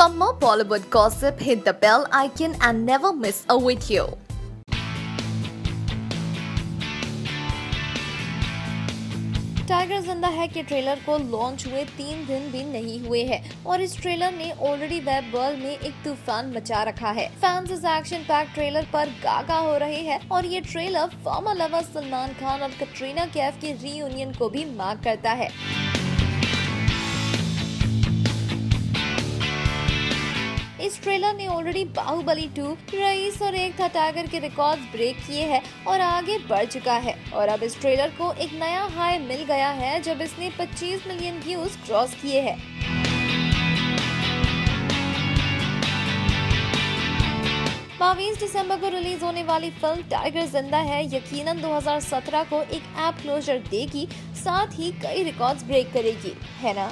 For more Bollywood gossip, hit the bell icon and never miss a video. Tiger ज़िंदा है के trailer को launch हुए तीन दिन भी नहीं हुए हैं और इस ट्रेलर ने ऑलरेडी वेब वर्ल्ड में एक तूफ़ान मचा रखा है फैंस इस एक्शन पैक ट्रेलर पर गागा हो रहे हैं और ये trailer former lover Salman Khan और कटरीना कैफ के रीयूनियन को भी मार्क करता है इस ट्रेलर ने ऑलरेडी बाहुबली टू रईस और एक था टाइगर के रिकॉर्ड ब्रेक किए हैं और आगे बढ़ चुका है। और अब इस ट्रेलर को एक नया हाई मिल गया है, जब इसने 25 मिलियन व्यूज़ क्रॉस किए हैं। बाईस दिसंबर को रिलीज़ होने वाली फ़िल्म टाइगर ज़िंदा है, यकीनन 2017 को एक ऐप क्लोजर देगी, साथ ही कई रिकॉर्ड्स ब्रेक करेगी, है ना?